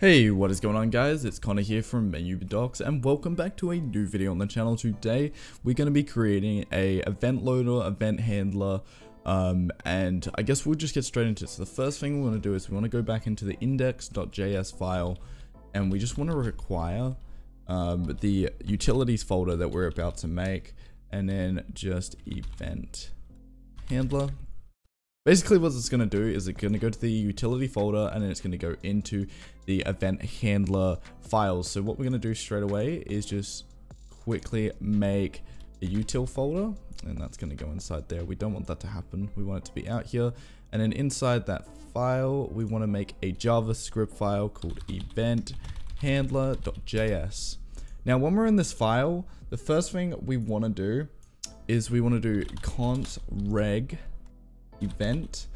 Hey, what is going on guys? It's Connor here from MenuDocs and welcome back to a new video on the channel. Today, we're going to be creating a event loader, event handler, um, and I guess we'll just get straight into it. So the first thing we want to do is we want to go back into the index.js file and we just want to require um, the utilities folder that we're about to make and then just event handler Basically what it's going to do is it's going to go to the utility folder and then it's going to go into the event handler files. So what we're going to do straight away is just quickly make a util folder and that's going to go inside there. We don't want that to happen. We want it to be out here. And then inside that file, we want to make a JavaScript file called event handler.js. Now, when we're in this file, the first thing we want to do is we want to do const reg event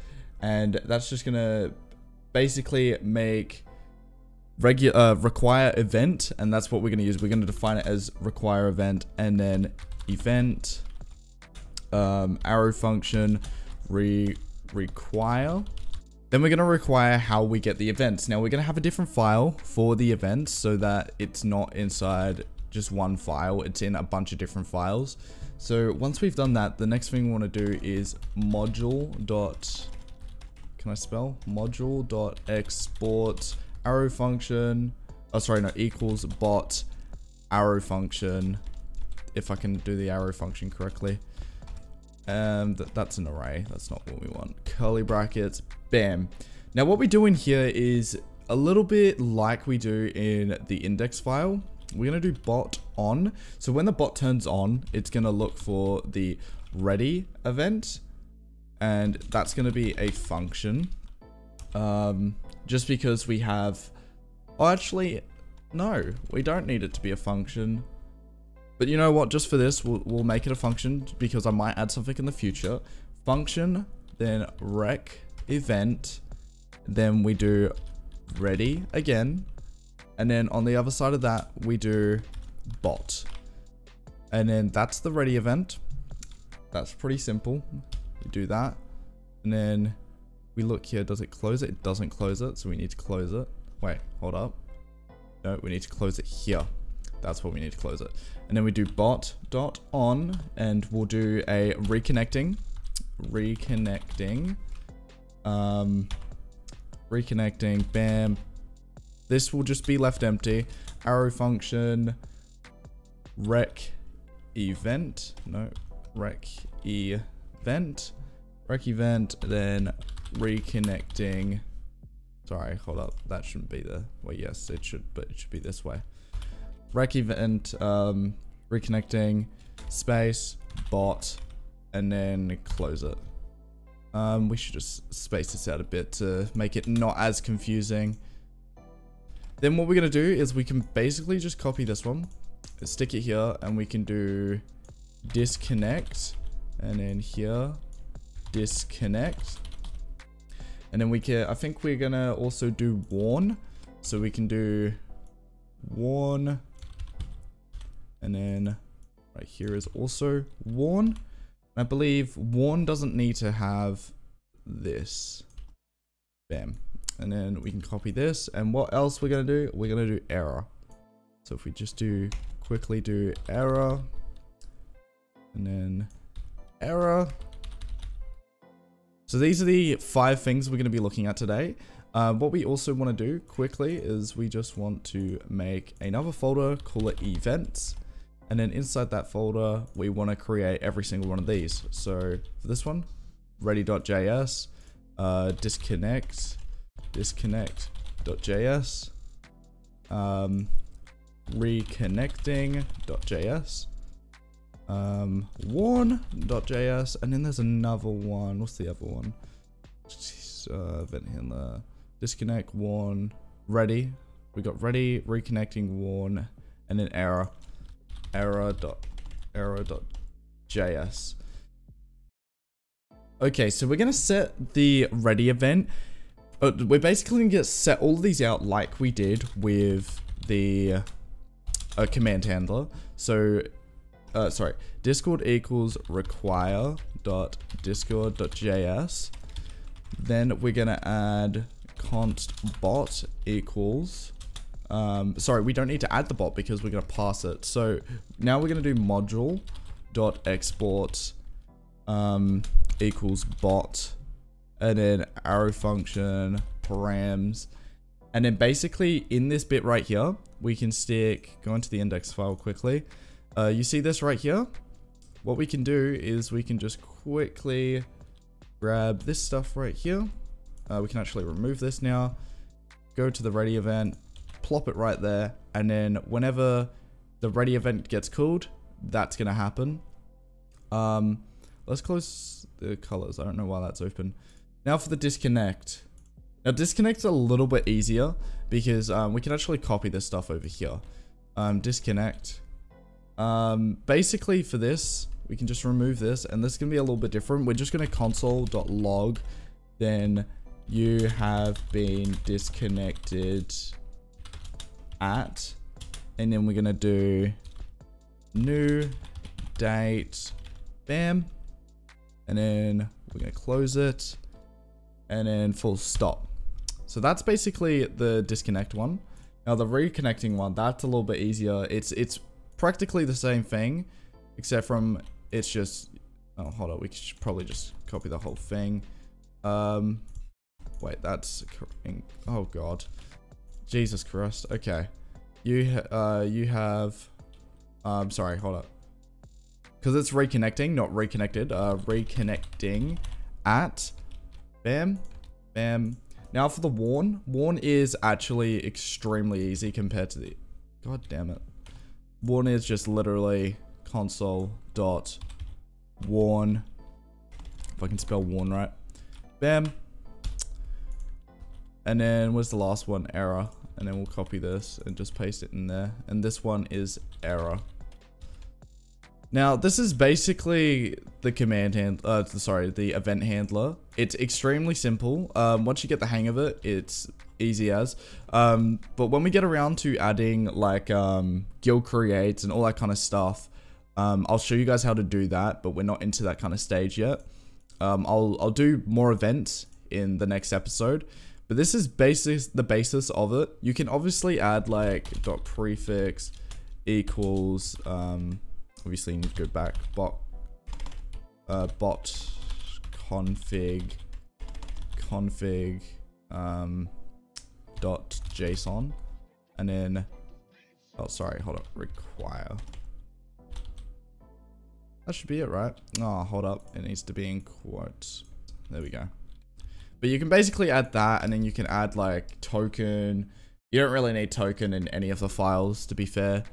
and that's just gonna basically make regular uh, require event and that's what we're going to use. We're going to define it as require event and then event um, arrow function re require. Then we're going to require how we get the events. Now we're going to have a different file for the events so that it's not inside just one file. It's in a bunch of different files so once we've done that, the next thing we want to do is module dot, can I spell? Module dot export arrow function, oh sorry, no, equals bot arrow function, if I can do the arrow function correctly. And th that's an array, that's not what we want. Curly brackets, bam. Now what we're doing here is a little bit like we do in the index file we're going to do bot on. So when the bot turns on, it's going to look for the ready event. And that's going to be a function. Um, just because we have... Oh, actually, no. We don't need it to be a function. But you know what? Just for this, we'll, we'll make it a function because I might add something in the future. Function, then rec event. Then we do ready again. And then on the other side of that, we do bot. And then that's the ready event. That's pretty simple. We do that. And then we look here. Does it close it? It doesn't close it. So we need to close it. Wait, hold up. No, we need to close it here. That's what we need to close it. And then we do bot dot on and we'll do a reconnecting. Reconnecting. Um, reconnecting. Bam. This will just be left empty. Arrow function, rec event, no, rec event, rec event, then reconnecting. Sorry, hold up. That shouldn't be the way. Yes, it should, but it should be this way. Rec event, um, reconnecting, space, bot, and then close it. Um, we should just space this out a bit to make it not as confusing. Then what we're going to do is we can basically just copy this one, stick it here, and we can do disconnect, and then here, disconnect. And then we can, I think we're going to also do warn. So we can do warn, and then right here is also warn. I believe warn doesn't need to have this. Bam. And then we can copy this. And what else we're to do? We're to do error. So if we just do quickly do error and then error. So these are the five things we're to be looking at today. Uh, what we also want to do quickly is we just want to make another folder, call it events. And then inside that folder, we want to create every single one of these. So for this one, ready.js, uh, disconnect, disconnect.js, um, reconnecting.js, um, warn.js, and then there's another one. What's the other one? Uh, event handler, disconnect, warn, ready. We got ready, reconnecting, warn, and then error, error dot, error dot JS. Okay, so we're gonna set the ready event but we're basically going to set all of these out like we did with the uh, command handler. So, uh, sorry, discord equals require dot discord dot js. Then we're going to add const bot equals um, sorry, we don't need to add the bot because we're going to pass it. So now we're going to do module dot export um, equals bot and then arrow function params. And then basically in this bit right here we can stick go into the index file quickly. Uh, you see this right here? What we can do is we can just quickly grab this stuff right here. Uh, we can actually remove this now go to the ready event plop it right there and then whenever the ready event gets called that's gonna happen. Um let's close the colors. I don't know why that's open now for the disconnect. Now disconnect's a little bit easier because um, we can actually copy this stuff over here. Um, disconnect. Um, basically for this we can just remove this and this is gonna be a little bit different. We're just gonna console.log then you have been disconnected at and then we're gonna do new date bam and then we're gonna close it and then full stop so that's basically the disconnect one now the reconnecting one that's a little bit easier it's it's practically the same thing except from it's just oh hold on we should probably just copy the whole thing um wait that's oh god Jesus Christ. Okay. You uh you have um sorry, hold up. Cuz it's reconnecting, not reconnected. Uh reconnecting at bam bam. Now for the warn, warn is actually extremely easy compared to the God damn it. Warn is just literally console dot warn if I can spell warn right. Bam. And then what's the last one? Error. And then we'll copy this and just paste it in there. And this one is error. Now, this is basically the command hand, uh, sorry, the event handler. It's extremely simple. Um, once you get the hang of it, it's easy as. Um, but when we get around to adding like um, guild creates and all that kind of stuff, um, I'll show you guys how to do that, but we're not into that kind of stage yet. Um, I'll, I'll do more events in the next episode. But this is basis the basis of it. You can obviously add like dot prefix equals um obviously you need to go back. Bot uh bot config config um dot json and then oh sorry hold up require. That should be it right? Oh hold up it needs to be in quotes. There we go. But you can basically add that and then you can add like token. You don't really need token in any of the files to be fair.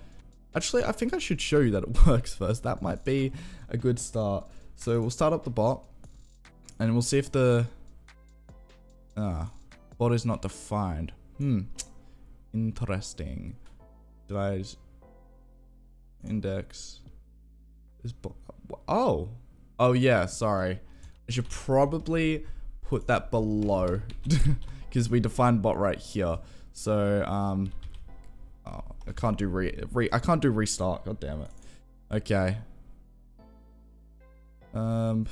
Actually, I think I should show you that it works first. That might be a good start. So we'll start up the bot and we'll see if the ah, bot is not defined. Hmm, interesting. Did I index is bot? Oh, oh yeah, sorry. I should probably put that below because we defined bot right here. So, um, I can't do re, re, I can't do restart. God damn it. Okay. Um,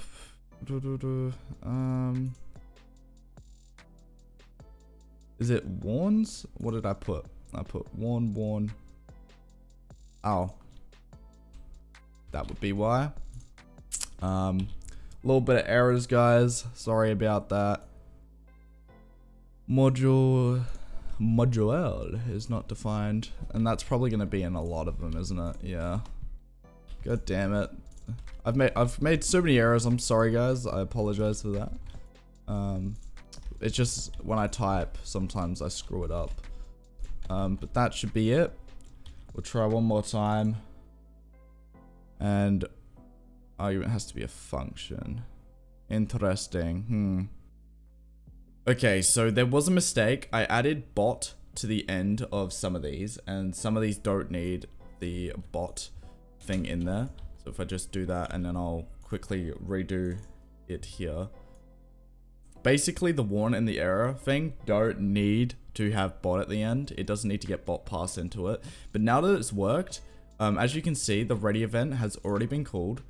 um, is it warns? What did I put? I put warn, warn. Oh, that would be why. Um, a little bit of errors, guys. Sorry about that. Module module is not defined, and that's probably going to be in a lot of them, isn't it? Yeah. God damn it. I've made I've made so many errors. I'm sorry, guys. I apologize for that. Um, it's just when I type, sometimes I screw it up. Um, but that should be it. We'll try one more time. And Argument has to be a function. Interesting. Hmm. Okay, so there was a mistake. I added bot to the end of some of these, and some of these don't need the bot thing in there. So if I just do that, and then I'll quickly redo it here. Basically, the warn and the error thing don't need to have bot at the end. It doesn't need to get bot passed into it. But now that it's worked, um, as you can see, the ready event has already been called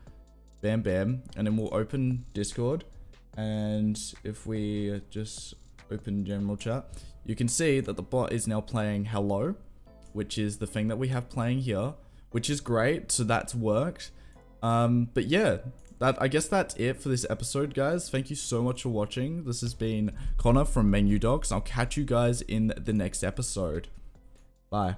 bam bam and then we'll open discord and if we just open general chat, you can see that the bot is now playing hello, which is the thing that we have playing here, which is great. So that's worked. Um, but yeah, that I guess that's it for this episode, guys. Thank you so much for watching. This has been Connor from MenuDocs. I'll catch you guys in the next episode. Bye.